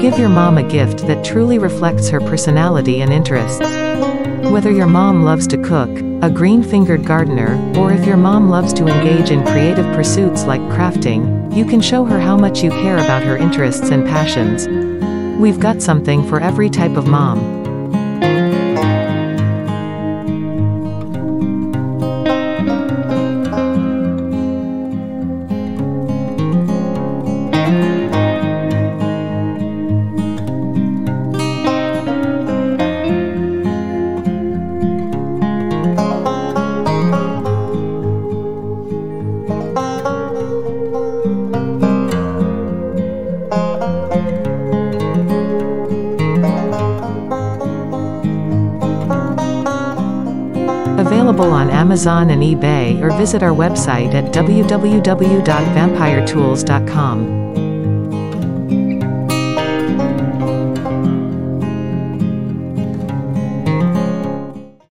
Give your mom a gift that truly reflects her personality and interests. Whether your mom loves to cook, a green-fingered gardener, or if your mom loves to engage in creative pursuits like crafting, you can show her how much you care about her interests and passions. We've got something for every type of mom. Available on Amazon and eBay or visit our website at www.vampiretools.com.